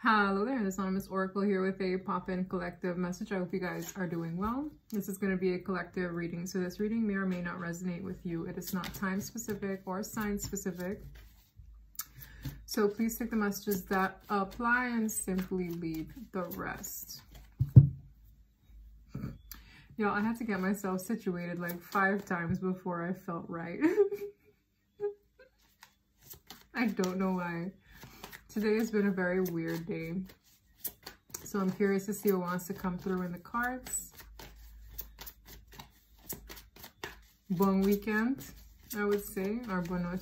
Hello there, this Anonymous Oracle here with a pop-in collective message. I hope you guys are doing well. This is going to be a collective reading, so this reading may or may not resonate with you. It is not time specific or sign specific. So please take the messages that apply and simply leave the rest. Y'all, I had to get myself situated like five times before I felt right. I don't know why. Today has been a very weird day. So I'm curious to see what wants to come through in the cards. Bon weekend, I would say, or bon.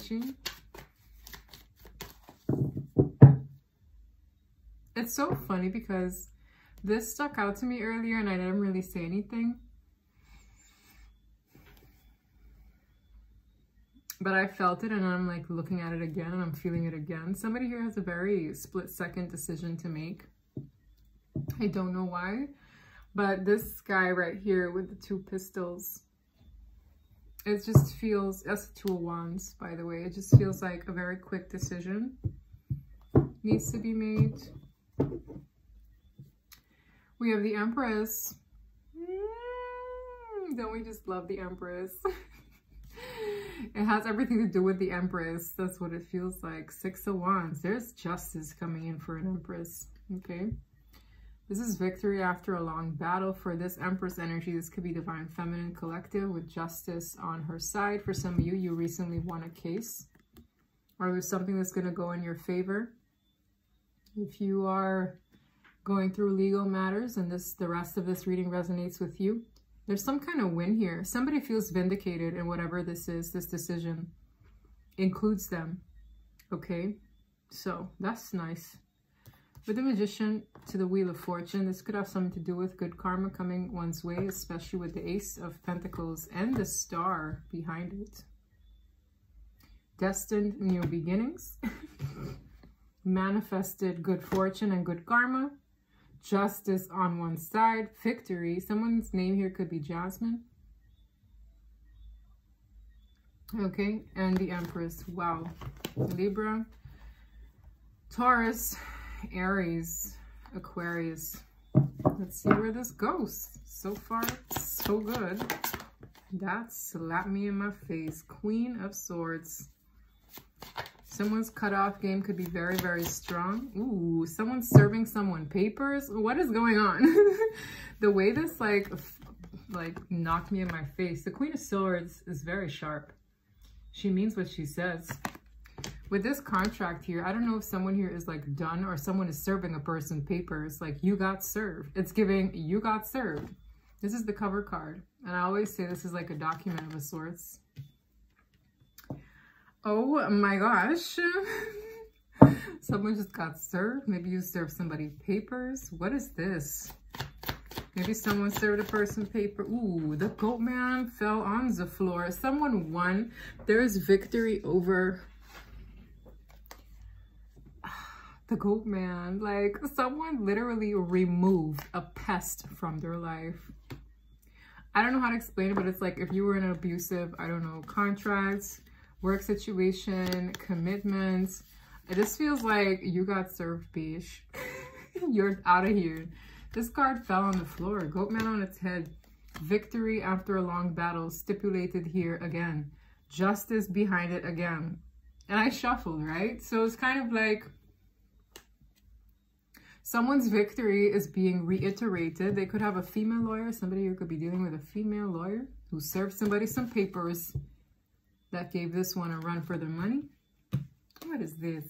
It's so funny because this stuck out to me earlier and I didn't really say anything. But I felt it and I'm like looking at it again and I'm feeling it again. Somebody here has a very split second decision to make. I don't know why, but this guy right here with the two pistols, it just feels, that's two of wands, by the way. It just feels like a very quick decision needs to be made. We have the Empress. Mm, don't we just love the Empress? it has everything to do with the Empress. That's what it feels like. Six of Wands. There's justice coming in for an Empress. Okay. This is victory after a long battle. For this Empress energy, this could be Divine Feminine Collective with justice on her side. For some of you, you recently won a case. Or there's something that's going to go in your favor. If you are going through legal matters and this the rest of this reading resonates with you, there's some kind of win here. Somebody feels vindicated in whatever this is, this decision includes them. Okay, so that's nice. With the Magician to the Wheel of Fortune, this could have something to do with good karma coming one's way, especially with the Ace of Pentacles and the Star behind it. Destined new beginnings. Manifested good fortune and good karma justice on one side, victory. Someone's name here could be Jasmine. Okay, and the Empress. Wow. Libra, Taurus, Aries, Aquarius. Let's see where this goes. So far, so good. That slapped me in my face. Queen of Swords. Someone's cutoff game could be very, very strong. Ooh, someone's serving someone papers. What is going on? the way this like, like knocked me in my face. The Queen of Swords is very sharp. She means what she says. With this contract here, I don't know if someone here is like done or someone is serving a person papers. Like you got served. It's giving you got served. This is the cover card. And I always say this is like a document of a sorts. Oh my gosh. Someone just got served. Maybe you served somebody papers. What is this? Maybe someone served a person paper. Ooh, the goat man fell on the floor. Someone won. There is victory over the goat man. Like someone literally removed a pest from their life. I don't know how to explain it, but it's like if you were in an abusive, I don't know, contracts, work situation, commitments. It just feels like you got served, bitch. You're out of here. This card fell on the floor. Goatman on its head. Victory after a long battle stipulated here again. Justice behind it again. And I shuffled, right? So it's kind of like someone's victory is being reiterated. They could have a female lawyer. Somebody who could be dealing with a female lawyer who served somebody some papers that gave this one a run for their money. What is this?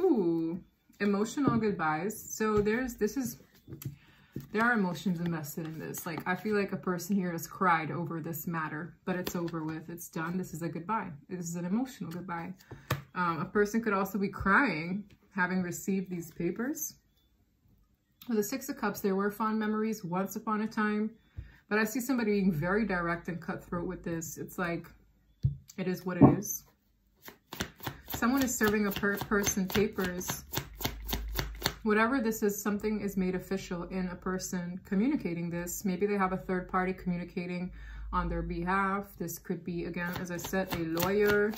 Ooh, emotional goodbyes. So there's, this is, there are emotions invested in this. Like, I feel like a person here has cried over this matter, but it's over with. It's done. This is a goodbye. This is an emotional goodbye. Um, a person could also be crying having received these papers. For the Six of Cups, there were fond memories once upon a time. But I see somebody being very direct and cutthroat with this. It's like, it is what it is. Someone is serving a per person papers. Whatever this is, something is made official in a person communicating this. Maybe they have a third party communicating on their behalf. This could be, again, as I said, a lawyer,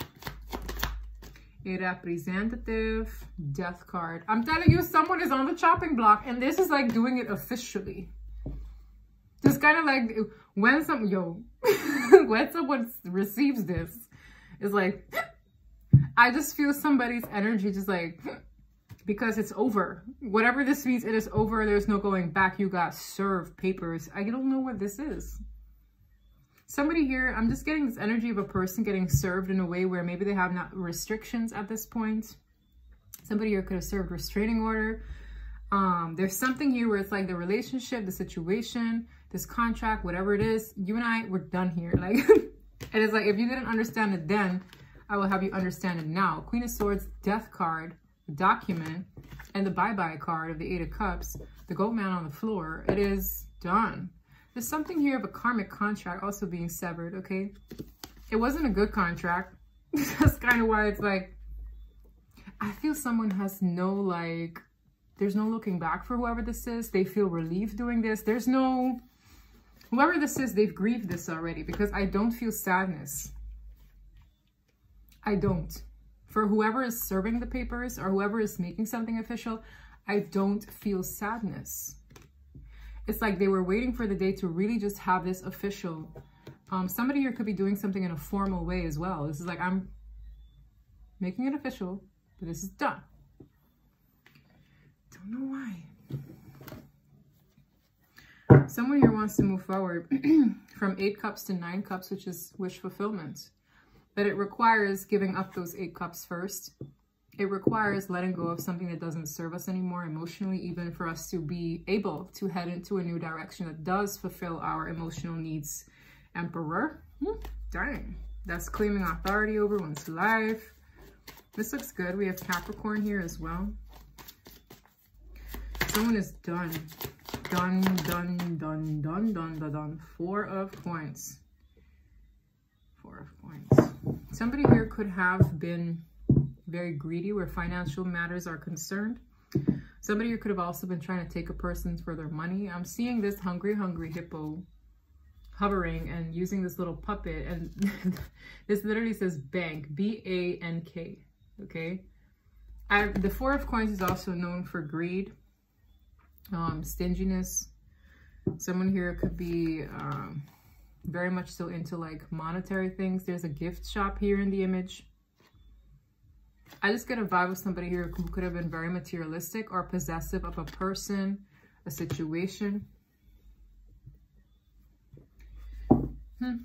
a representative death card. I'm telling you, someone is on the chopping block and this is like doing it officially. Just kind of like when some, yo, when someone receives this, it's like, I just feel somebody's energy just like, because it's over. Whatever this means, it is over. There's no going back. You got served papers. I don't know what this is somebody here, I'm just getting this energy of a person getting served in a way where maybe they have not restrictions at this point. Somebody here could have served restraining order. Um, there's something here where it's like the relationship, the situation, this contract, whatever it is, you and I, we're done here. Like, and it's like, if you didn't understand it then, I will have you understand it now. Queen of Swords, Death card, document, and the bye-bye card of the Eight of Cups, the goat man on the floor. It is done. There's something here of a karmic contract also being severed, okay? It wasn't a good contract. That's kind of why it's like, I feel someone has no like, there's no looking back for whoever this is. They feel relieved doing this. There's no, whoever this is, they've grieved this already because I don't feel sadness. I don't. For whoever is serving the papers or whoever is making something official, I don't feel sadness it's like they were waiting for the day to really just have this official. Um, somebody here could be doing something in a formal way as well. This is like, I'm making it official, but this is done. Don't know why. Someone here wants to move forward from eight cups to nine cups, which is wish fulfillment. But it requires giving up those eight cups first it requires letting go of something that doesn't serve us anymore emotionally, even for us to be able to head into a new direction that does fulfill our emotional needs. Emperor, hmm, dang, that's claiming authority over one's life. This looks good. We have Capricorn here as well. Someone is done. Done, done, done, done, done, done, done. Four of coins. Four of coins. Somebody here could have been very greedy where financial matters are concerned. Somebody who could have also been trying to take a person for their money. I'm seeing this hungry, hungry hippo hovering and using this little puppet. And this literally says bank, B-A-N-K, okay? I, the Four of Coins is also known for greed, um, stinginess. Someone here could be um, very much so into like monetary things. There's a gift shop here in the image. I just get a vibe of somebody here who could have been very materialistic or possessive of a person, a situation. Hmm.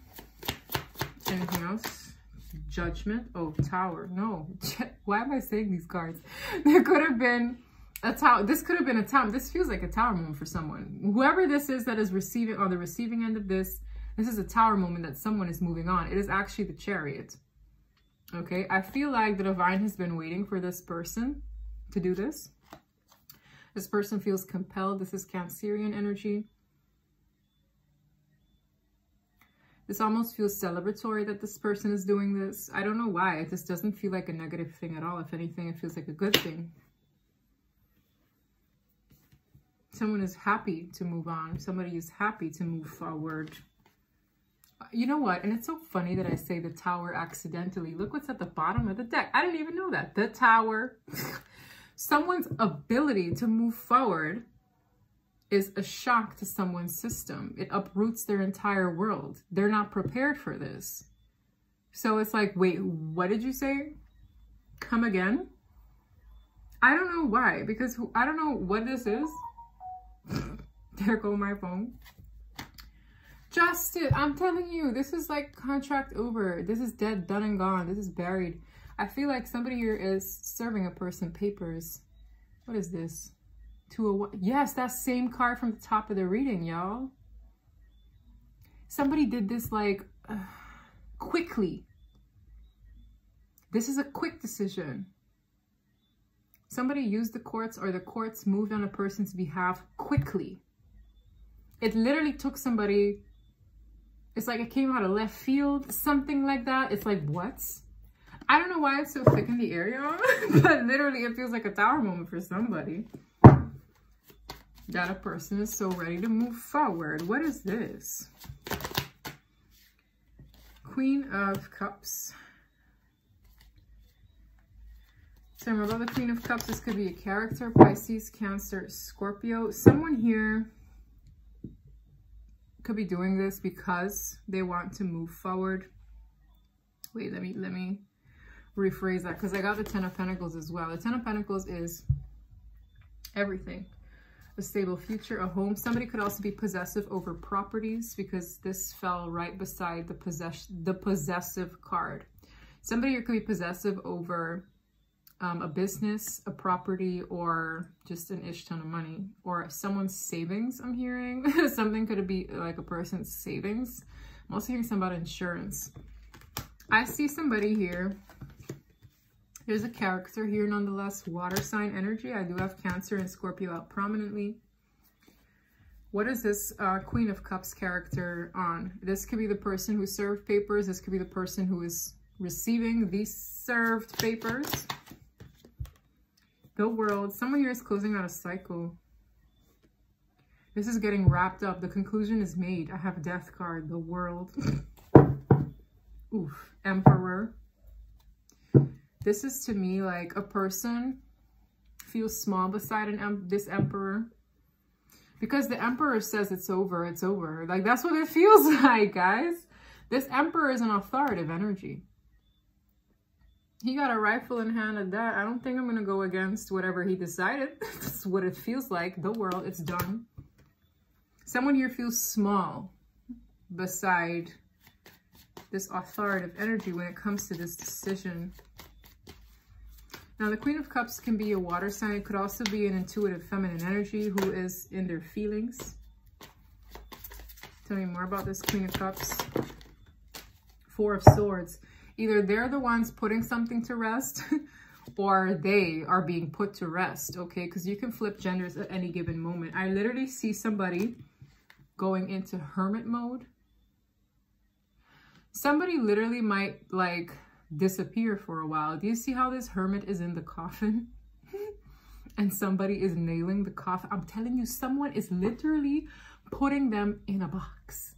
Anything else? Judgment. Oh, tower. No. Why am I saying these cards? There could have been a tower. This could have been a tower. This feels like a tower moment for someone. Whoever this is that is receiving on the receiving end of this, this is a tower moment that someone is moving on. It is actually the chariot. Okay, I feel like the divine has been waiting for this person to do this. This person feels compelled. This is Cancerian energy. This almost feels celebratory that this person is doing this. I don't know why. It just doesn't feel like a negative thing at all. If anything, it feels like a good thing. Someone is happy to move on. Somebody is happy to move forward you know what? And it's so funny that I say the tower accidentally. Look what's at the bottom of the deck. I didn't even know that. The tower. Someone's ability to move forward is a shock to someone's system. It uproots their entire world. They're not prepared for this. So it's like, wait, what did you say? Come again? I don't know why, because I don't know what this is. There go my phone. Justice. I'm telling you, this is like contract over. This is dead, done and gone. This is buried. I feel like somebody here is serving a person papers. What is this? To a yes, that same card from the top of the reading, y'all. Somebody did this like uh, quickly. This is a quick decision. Somebody used the courts or the courts moved on a person's behalf quickly. It literally took somebody it's like it came out of left field, something like that. It's like, what? I don't know why it's so thick in the area, but literally it feels like a tower moment for somebody. That a person is so ready to move forward. What is this? Queen of Cups. So remember the Queen of Cups, this could be a character, Pisces, Cancer, Scorpio. Someone here could be doing this because they want to move forward. Wait, let me, let me rephrase that because I got the Ten of Pentacles as well. The Ten of Pentacles is everything. A stable future, a home. Somebody could also be possessive over properties because this fell right beside the possess the possessive card. Somebody could be possessive over um, a business, a property, or just an ish ton of money, or someone's savings, I'm hearing. Something could be like a person's savings. I'm also hearing something about insurance. I see somebody here. There's a character here nonetheless, water sign energy. I do have Cancer and Scorpio out prominently. What is this uh, Queen of Cups character on? This could be the person who served papers. This could be the person who is receiving these served papers the world. Someone here is closing out a cycle. This is getting wrapped up. The conclusion is made. I have death card, the world. Oof, emperor. This is to me like a person feels small beside an em this emperor. Because the emperor says it's over, it's over. Like that's what it feels like, guys. This emperor is an authoritative energy. He got a rifle in hand at that. I don't think I'm going to go against whatever he decided. That's what it feels like. The world, it's done. Someone here feels small beside this authoritative energy when it comes to this decision. Now, the Queen of Cups can be a water sign. It could also be an intuitive feminine energy who is in their feelings. Tell me more about this Queen of Cups. Four of Swords. Either they're the ones putting something to rest or they are being put to rest, okay? Because you can flip genders at any given moment. I literally see somebody going into hermit mode. Somebody literally might like disappear for a while. Do you see how this hermit is in the coffin? and somebody is nailing the coffin. I'm telling you, someone is literally putting them in a box.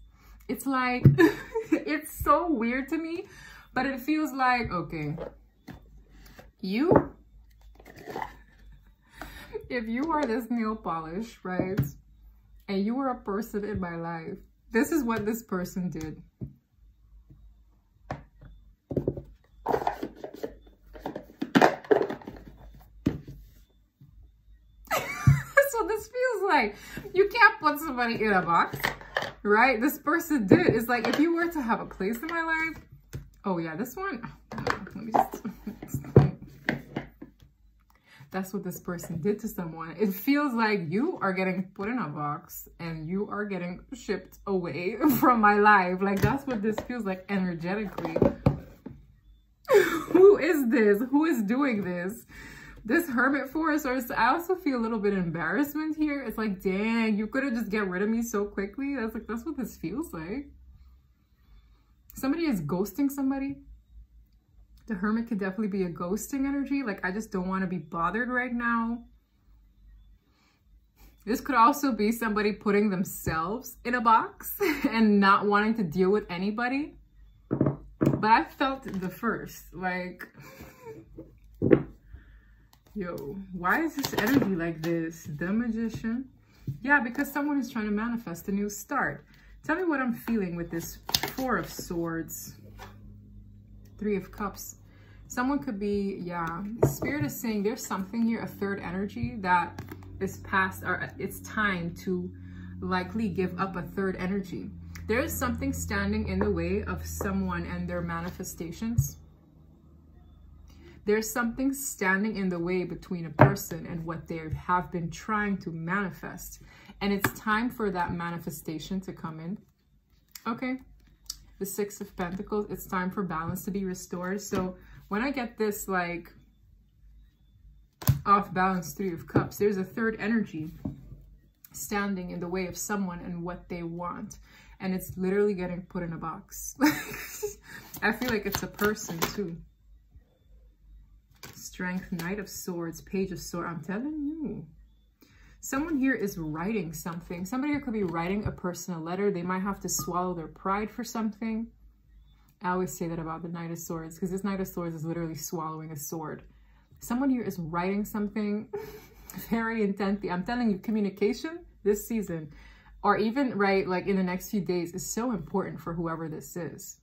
It's like, it's so weird to me but it feels like, okay, you, if you are this nail polish, right? And you were a person in my life, this is what this person did. What this feels like. You can't put somebody in a box, right? This person did. It's like if you were to have a place in my life, Oh yeah, this one, let me just, that's what this person did to someone. It feels like you are getting put in a box and you are getting shipped away from my life. Like that's what this feels like energetically. Who is this? Who is doing this? This hermit forest, or I also feel a little bit embarrassment here. It's like, dang, you could have just get rid of me so quickly. That's like, that's what this feels like. Somebody is ghosting somebody. The Hermit could definitely be a ghosting energy. Like, I just don't want to be bothered right now. This could also be somebody putting themselves in a box and not wanting to deal with anybody. But I felt the first, like, yo, why is this energy like this? The Magician. Yeah, because someone is trying to manifest a new start. Tell me what I'm feeling with this Four of Swords, Three of Cups. Someone could be, yeah, Spirit is saying there's something here, a third energy that is past, or it's time to likely give up a third energy. There is something standing in the way of someone and their manifestations. There's something standing in the way between a person and what they have been trying to manifest. And it's time for that manifestation to come in. Okay. The Six of Pentacles, it's time for balance to be restored. So when I get this like off balance Three of Cups, there's a third energy standing in the way of someone and what they want. And it's literally getting put in a box. I feel like it's a person too. Strength, Knight of Swords, Page of Swords. I'm telling you someone here is writing something. Somebody here could be writing a personal letter. They might have to swallow their pride for something. I always say that about the Knight of Swords because this Knight of Swords is literally swallowing a sword. Someone here is writing something very intently. I'm telling you, communication this season, or even right, like in the next few days, is so important for whoever this is.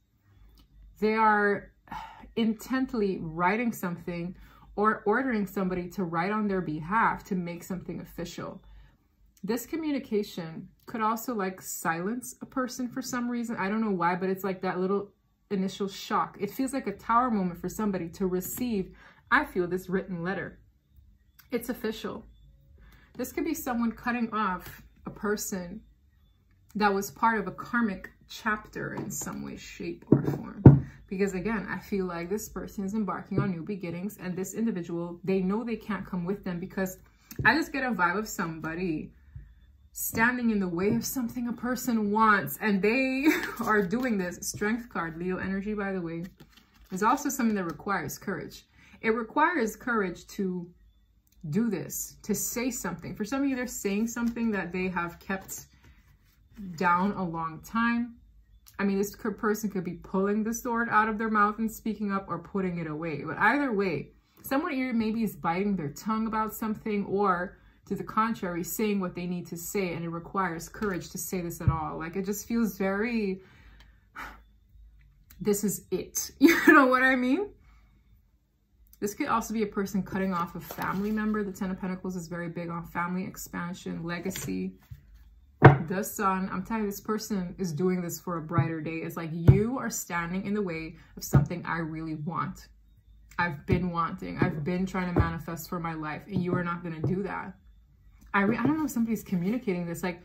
They are intently writing something or ordering somebody to write on their behalf to make something official. This communication could also like silence a person for some reason. I don't know why, but it's like that little initial shock. It feels like a tower moment for somebody to receive, I feel, this written letter. It's official. This could be someone cutting off a person that was part of a karmic chapter in some way, shape, or form. Because again, I feel like this person is embarking on new beginnings and this individual, they know they can't come with them because I just get a vibe of somebody standing in the way of something a person wants and they are doing this. Strength card, Leo energy, by the way, is also something that requires courage. It requires courage to do this, to say something. For some of you, they're saying something that they have kept down a long time. I mean, this person could be pulling the sword out of their mouth and speaking up or putting it away. But either way, someone here maybe is biting their tongue about something or to the contrary, saying what they need to say. And it requires courage to say this at all. Like it just feels very, this is it. You know what I mean? This could also be a person cutting off a family member. The Ten of Pentacles is very big on family expansion, legacy. The Sun, I'm telling you, this person is doing this for a brighter day. It's like you are standing in the way of something I really want. I've been wanting. I've been trying to manifest for my life, and you are not going to do that. I, I don't know if somebody's communicating this. Like,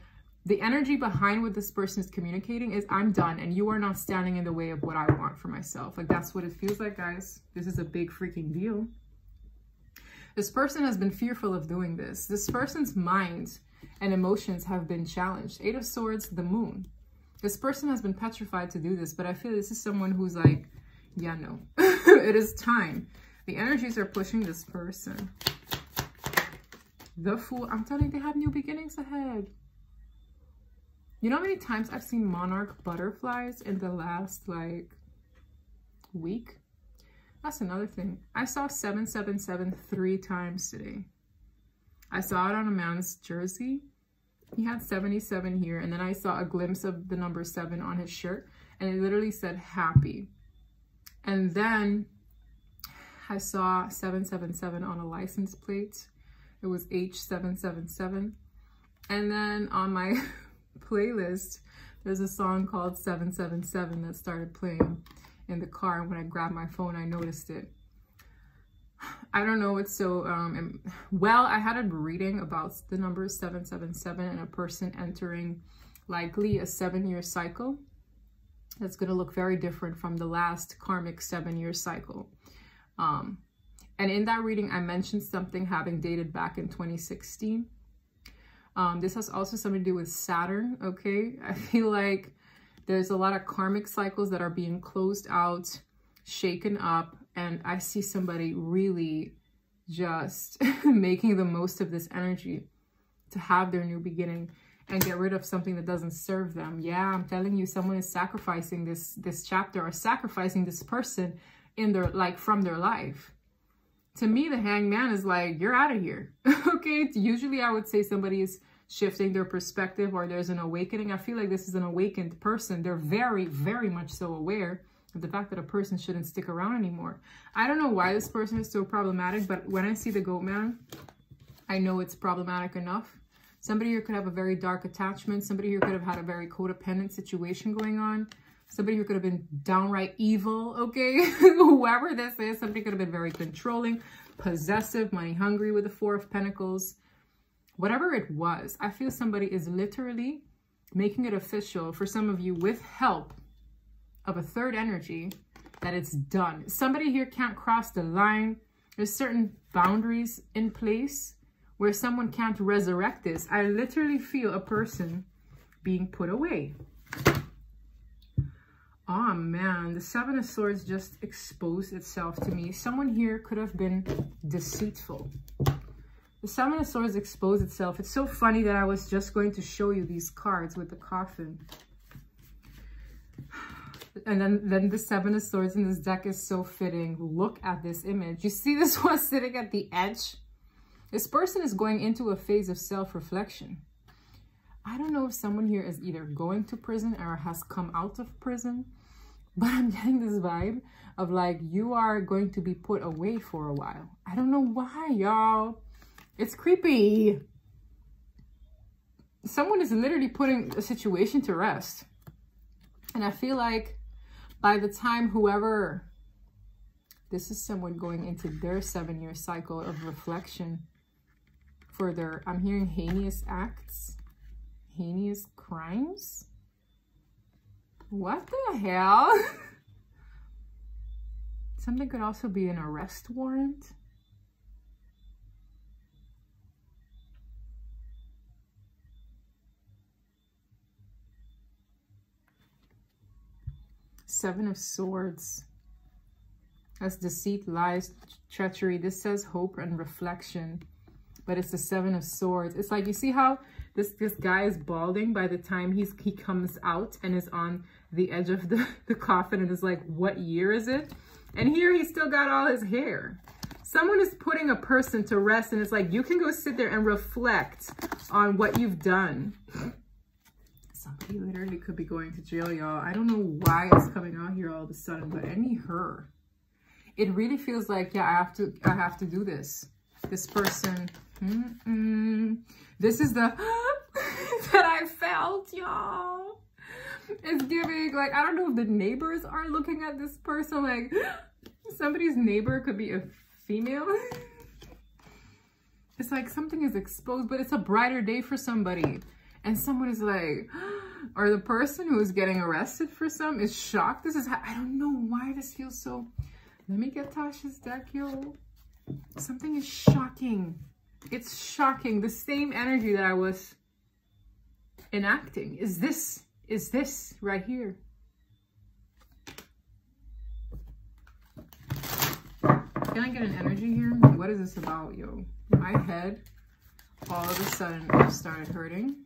the energy behind what this person is communicating is I'm done and you are not standing in the way of what I want for myself. Like that's what it feels like, guys. This is a big freaking deal. This person has been fearful of doing this. This person's mind and emotions have been challenged. Eight of Swords, the moon. This person has been petrified to do this, but I feel this is someone who's like, yeah, no, it is time. The energies are pushing this person. The Fool, I'm telling you, they have new beginnings ahead. You know how many times I've seen monarch butterflies in the last like week? That's another thing. I saw 777 three times today. I saw it on a man's jersey. He had 77 here. And then I saw a glimpse of the number seven on his shirt. And it literally said happy. And then I saw 777 on a license plate. It was H777. And then on my playlist, there's a song called 777 that started playing in the car. And when I grabbed my phone, I noticed it. I don't know what's so, um, well, I had a reading about the number 777 and a person entering likely a seven-year cycle. That's going to look very different from the last karmic seven-year cycle. Um, and in that reading, I mentioned something having dated back in 2016. Um, this has also something to do with Saturn, okay? I feel like there's a lot of karmic cycles that are being closed out, shaken up, and I see somebody really just making the most of this energy to have their new beginning and get rid of something that doesn't serve them. Yeah, I'm telling you, someone is sacrificing this this chapter or sacrificing this person in their like from their life. To me, the hangman is like, you're out of here. okay, usually I would say somebody is shifting their perspective or there's an awakening. I feel like this is an awakened person. They're very, very much so aware the fact that a person shouldn't stick around anymore. I don't know why this person is so problematic, but when I see the goat man, I know it's problematic enough. Somebody here could have a very dark attachment. Somebody here could have had a very codependent situation going on. Somebody who could have been downright evil, okay? Whoever this is, somebody could have been very controlling, possessive, money hungry with the Four of Pentacles whatever it was, I feel somebody is literally making it official for some of you with help of a third energy that it's done. Somebody here can't cross the line. There's certain boundaries in place where someone can't resurrect this. I literally feel a person being put away. Oh man, the Seven of Swords just exposed itself to me. Someone here could have been deceitful. The Seven of Swords exposed itself. It's so funny that I was just going to show you these cards with the coffin. And then, then the Seven of Swords in this deck is so fitting. Look at this image. You see this one sitting at the edge? This person is going into a phase of self-reflection. I don't know if someone here is either going to prison or has come out of prison, but I'm getting this vibe of like you are going to be put away for a while. I don't know why, y'all. It's creepy. Someone is literally putting a situation to rest. And I feel like by the time whoever, this is someone going into their seven year cycle of reflection for their, I'm hearing heinous acts, heinous crimes. What the hell? Something could also be an arrest warrant. Seven of Swords. As deceit, lies, treachery. This says hope and reflection. But it's the Seven of Swords. It's like, you see how this, this guy is balding by the time he's he comes out and is on the edge of the, the coffin and is like, what year is it? And here he's still got all his hair. Someone is putting a person to rest and it's like, you can go sit there and reflect on what you've done. Somebody literally could be going to jail, y'all. I don't know why it's coming out here all of a sudden, but any her. It really feels like, yeah, I have to, I have to do this. This person, mm -mm. this is the that I felt, y'all it's giving like I don't know if the neighbors are looking at this person like somebody's neighbor could be a female. it's like something is exposed, but it's a brighter day for somebody. And someone is like, or the person who is getting arrested for some is shocked. This is, I don't know why this feels so, let me get Tasha's deck, yo. Something is shocking. It's shocking. The same energy that I was enacting is this is this right here. Can I get an energy here? What is this about, yo? My head all of a sudden started hurting.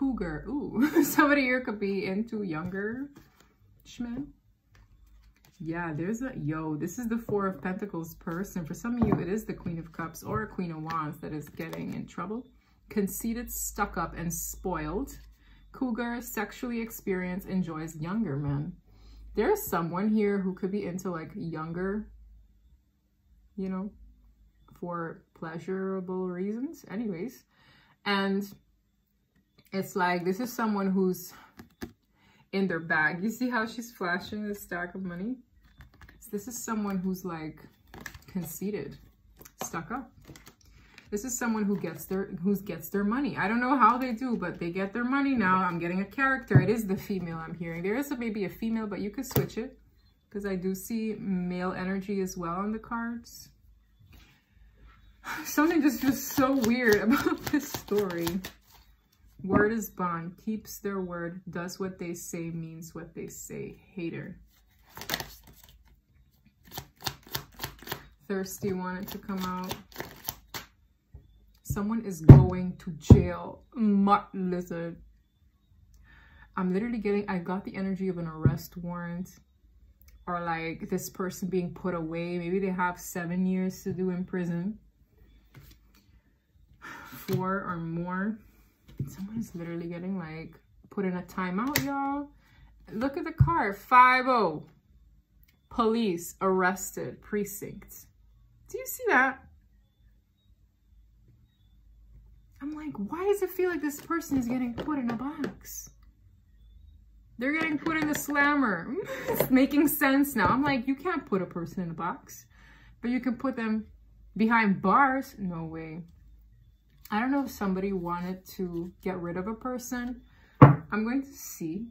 Cougar. Ooh, somebody here could be into younger men. Yeah, there's a, yo, this is the Four of Pentacles person. For some of you, it is the Queen of Cups or a Queen of Wands that is getting in trouble. Conceited, stuck up, and spoiled. Cougar, sexually experienced, enjoys younger men. There's someone here who could be into like younger, you know, for pleasurable reasons. Anyways, and it's like, this is someone who's in their bag. You see how she's flashing the stack of money? This is someone who's like conceited, stuck up. This is someone who gets their who gets their money. I don't know how they do, but they get their money now. I'm getting a character. It is the female I'm hearing. There is a, maybe a female, but you could switch it because I do see male energy as well on the cards. Something just feels so weird about this story. Word is bond, keeps their word, does what they say, means what they say. Hater. thirsty wanted to come out. Someone is going to jail. Mutt lizard. I'm literally getting, I got the energy of an arrest warrant or like this person being put away. Maybe they have seven years to do in prison. Four or more. Someone is literally getting like put in a timeout, y'all. Look at the card, 5-0. Police arrested precinct. Do you see that? I'm like, why does it feel like this person is getting put in a box? They're getting put in the slammer. it's making sense now. I'm like, you can't put a person in a box, but you can put them behind bars. No way. I don't know if somebody wanted to get rid of a person. I'm going to see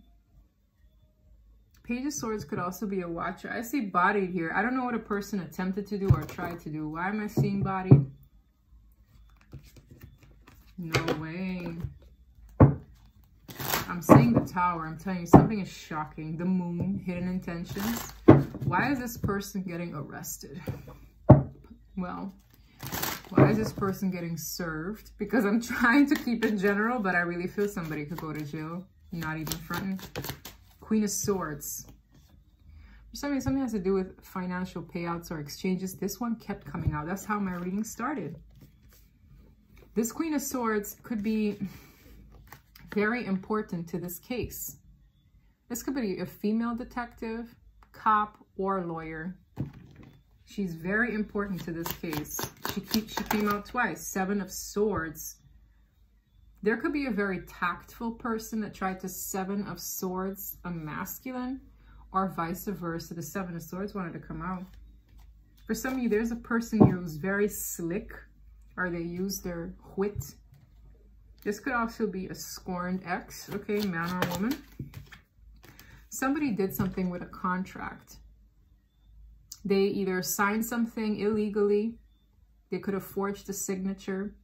Page of Swords could also be a watcher. I see bodied here. I don't know what a person attempted to do or tried to do. Why am I seeing bodied? No way. I'm seeing the tower. I'm telling you, something is shocking. The moon, hidden intentions. Why is this person getting arrested? Well, Why is this person getting served? Because I'm trying to keep it general, but I really feel somebody could go to jail. Not even fronting. Queen of Swords. For some reason, something has to do with financial payouts or exchanges. This one kept coming out. That's how my reading started. This Queen of Swords could be very important to this case. This could be a female detective, cop, or lawyer. She's very important to this case. She, she came out twice. Seven of Swords. There could be a very tactful person that tried to Seven of Swords a masculine or vice versa. The Seven of Swords wanted to come out. For some of you, there's a person here who's very slick or they use their wit. This could also be a scorned ex, okay, man or woman. Somebody did something with a contract. They either signed something illegally, they could have forged a signature.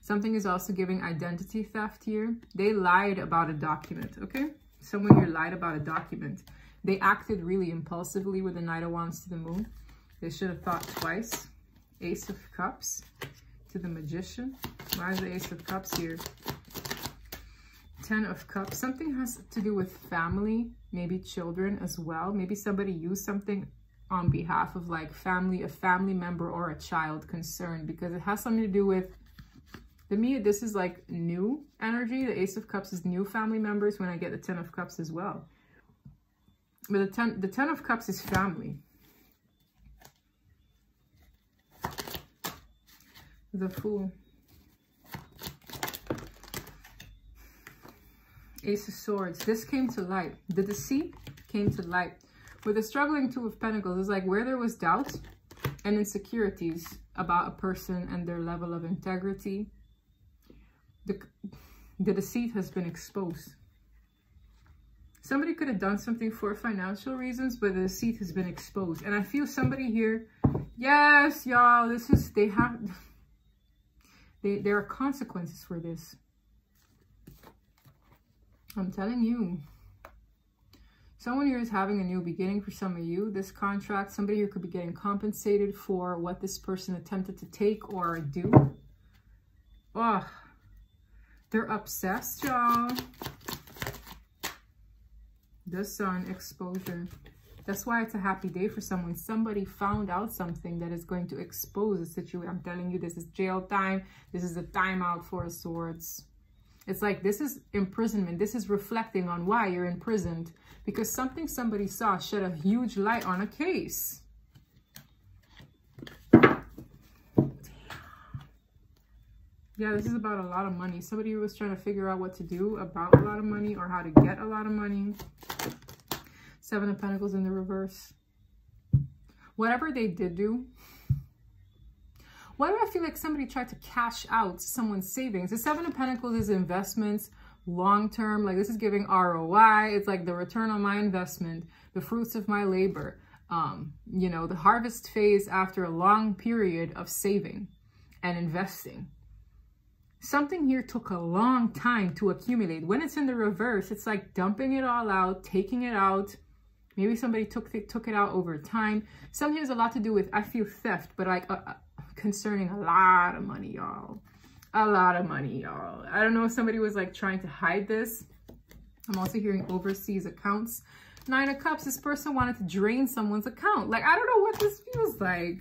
Something is also giving identity theft here. They lied about a document, okay? Someone here lied about a document. They acted really impulsively with the Knight of Wands to the Moon. They should have thought twice. Ace of Cups to the Magician. Why is the Ace of Cups here? Ten of Cups. Something has to do with family, maybe children as well. Maybe somebody used something on behalf of like family, a family member or a child concerned because it has something to do with, to me, this is like new energy. The Ace of Cups is new family members when I get the Ten of Cups as well. But the ten, the ten of Cups is family. the Fool. Ace of Swords. This came to light. The deceit came to light. With the struggling Two of Pentacles, it's like where there was doubt and insecurities about a person and their level of integrity, the, the deceit has been exposed. Somebody could have done something for financial reasons, but the deceit has been exposed. And I feel somebody here, yes, y'all, this is, they have, they, there are consequences for this. I'm telling you. Someone here is having a new beginning for some of you. This contract, somebody here could be getting compensated for what this person attempted to take or do. Oh, they're obsessed, y'all. The sun exposure. That's why it's a happy day for someone. Somebody found out something that is going to expose a situation. I'm telling you, this is jail time. This is a timeout for swords. It's like this is imprisonment. This is reflecting on why you're imprisoned. Because something somebody saw shed a huge light on a case. Yeah, this is about a lot of money. Somebody was trying to figure out what to do about a lot of money or how to get a lot of money. Seven of Pentacles in the reverse. Whatever they did do, why do I feel like somebody tried to cash out someone's savings? The Seven of Pentacles is investments, long-term, like this is giving ROI. It's like the return on my investment, the fruits of my labor, um, you know, the harvest phase after a long period of saving and investing. Something here took a long time to accumulate. When it's in the reverse, it's like dumping it all out, taking it out, Maybe somebody took it, took it out over time. Something has a lot to do with, I feel theft, but like uh, uh, concerning a lot of money, y'all. A lot of money, y'all. I don't know if somebody was like trying to hide this. I'm also hearing overseas accounts. Nine of Cups, this person wanted to drain someone's account. Like, I don't know what this feels like.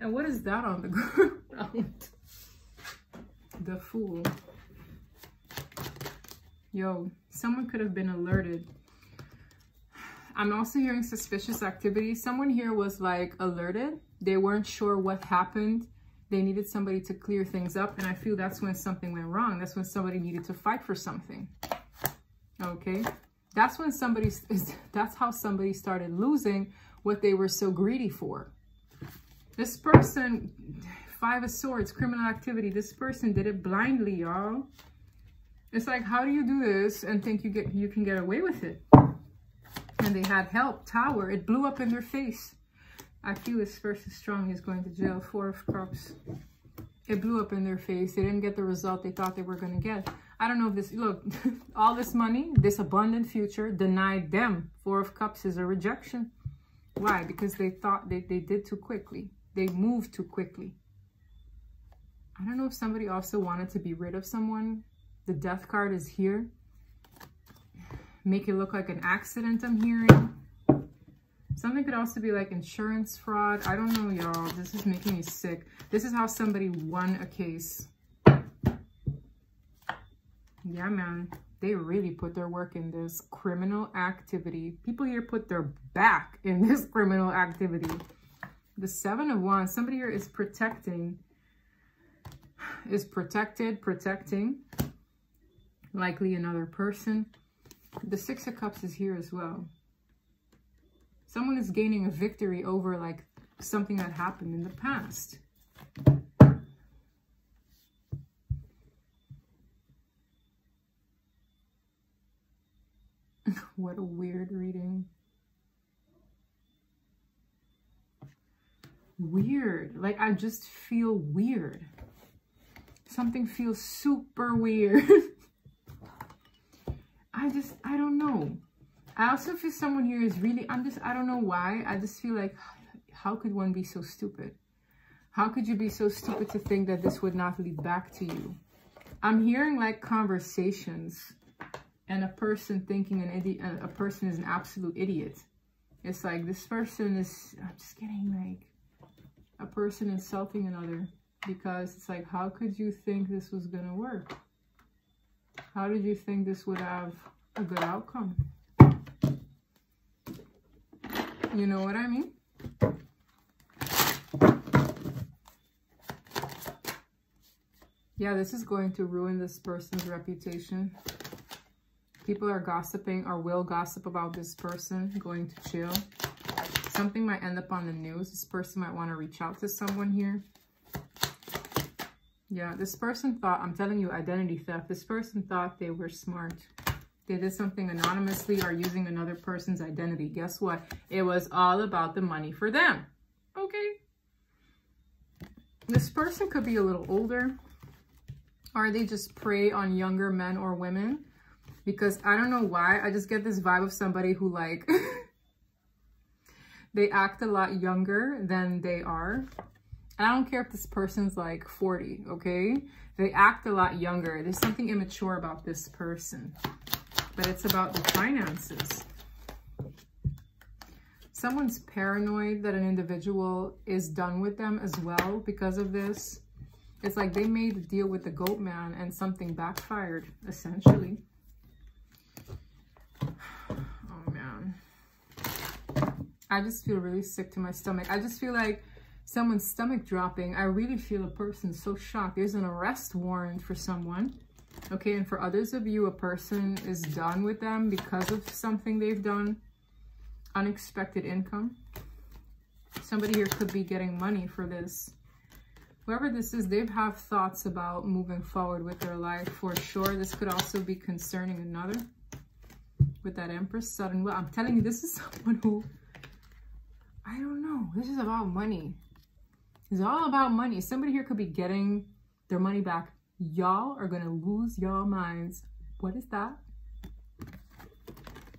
And what is that on the ground? the Fool. Yo, someone could have been alerted I'm also hearing suspicious activity. Someone here was like alerted. They weren't sure what happened. They needed somebody to clear things up. And I feel that's when something went wrong. That's when somebody needed to fight for something. Okay. That's when somebody, that's how somebody started losing what they were so greedy for. This person, Five of Swords, criminal activity. This person did it blindly, y'all. It's like, how do you do this and think you get you can get away with it? and they had help, tower, it blew up in their face. This person strong is going to jail, four of cups. It blew up in their face. They didn't get the result they thought they were going to get. I don't know if this, look, all this money, this abundant future denied them. Four of cups is a rejection. Why? Because they thought they, they did too quickly. they move too quickly. I don't know if somebody also wanted to be rid of someone. The death card is here. Make it look like an accident I'm hearing. Something could also be like insurance fraud. I don't know, y'all. This is making me sick. This is how somebody won a case. Yeah, man. They really put their work in this criminal activity. People here put their back in this criminal activity. The Seven of Wands. Somebody here is protecting. Is protected, protecting. Likely another person. The Six of Cups is here as well. Someone is gaining a victory over like something that happened in the past. what a weird reading. Weird. Like, I just feel weird. Something feels super weird. I just, I don't know. I also feel someone here is really, I'm just, I don't know why. I just feel like, how could one be so stupid? How could you be so stupid to think that this would not lead back to you? I'm hearing like conversations and a person thinking an idiot, uh, a person is an absolute idiot. It's like this person is, I'm just getting like a person insulting another because it's like, how could you think this was going to work? How did you think this would have a good outcome? You know what I mean? Yeah, this is going to ruin this person's reputation. People are gossiping or will gossip about this person going to jail. Something might end up on the news. This person might want to reach out to someone here. Yeah, this person thought, I'm telling you, identity theft. This person thought they were smart. They did something anonymously or using another person's identity. Guess what? It was all about the money for them. Okay. This person could be a little older. Or they just prey on younger men or women because I don't know why. I just get this vibe of somebody who like, they act a lot younger than they are. And I don't care if this person's like 40, okay? They act a lot younger. There's something immature about this person, but it's about the finances. Someone's paranoid that an individual is done with them as well because of this. It's like they made a deal with the goat man and something backfired, essentially. Oh, man. I just feel really sick to my stomach. I just feel like someone's stomach dropping. I really feel a person so shocked. There's an arrest warrant for someone. Okay, and for others of you, a person is done with them because of something they've done. Unexpected income. Somebody here could be getting money for this. Whoever this is, they have thoughts about moving forward with their life for sure. This could also be concerning another with that Empress sudden. Well, I'm telling you, this is someone who I don't know. This is about money. It's all about money. Somebody here could be getting their money back. Y'all are to lose y'all minds. What is that?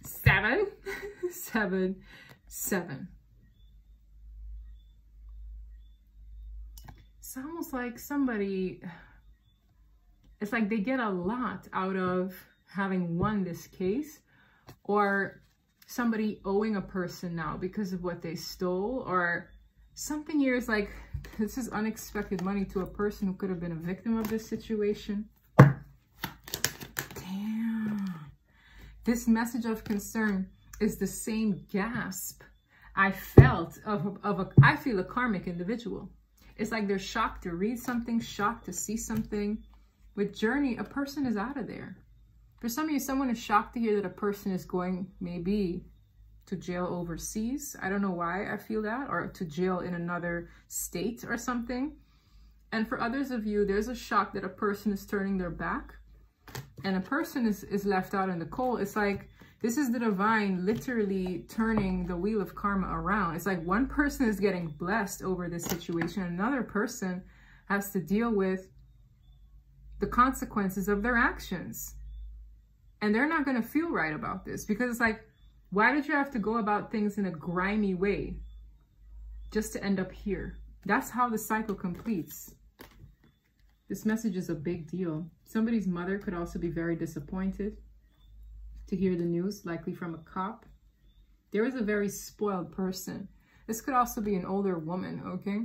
Seven, seven, seven. It's almost like somebody, it's like they get a lot out of having won this case or somebody owing a person now because of what they stole or something here is like this is unexpected money to a person who could have been a victim of this situation. Damn. This message of concern is the same gasp i felt of, of a i feel a karmic individual. It's like they're shocked to read something shocked to see something. With journey a person is out of there. For some of you, someone is shocked to hear that a person is going maybe to jail overseas. I don't know why I feel that, or to jail in another state or something. And for others of you, there's a shock that a person is turning their back and a person is, is left out in the cold. It's like, this is the divine literally turning the wheel of karma around. It's like one person is getting blessed over this situation. Another person has to deal with the consequences of their actions. And they're not going to feel right about this because it's like, why did you have to go about things in a grimy way just to end up here? That's how the cycle completes. This message is a big deal. Somebody's mother could also be very disappointed to hear the news, likely from a cop. There is a very spoiled person. This could also be an older woman, okay?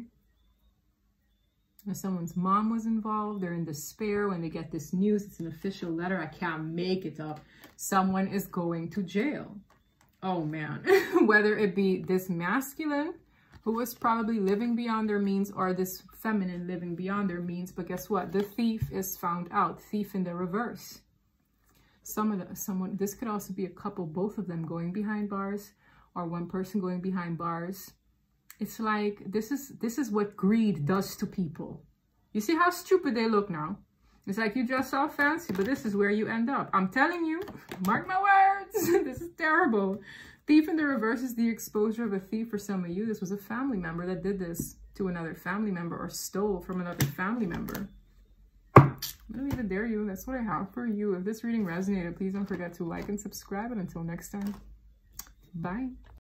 And someone's mom was involved. They're in despair when they get this news. It's an official letter. I can't make it up. Someone is going to jail. Oh, man. Whether it be this masculine who was probably living beyond their means or this feminine living beyond their means. But guess what? The thief is found out. Thief in the reverse. Some of the, someone, this could also be a couple, both of them going behind bars or one person going behind bars. It's like, this is, this is what greed does to people. You see how stupid they look now? It's like you dress all fancy, but this is where you end up. I'm telling you, mark my words, this is terrible. Thief in the reverse is the exposure of a thief for some of you. This was a family member that did this to another family member or stole from another family member. I don't even dare you. That's what I have for you. If this reading resonated, please don't forget to like and subscribe. And until next time, bye.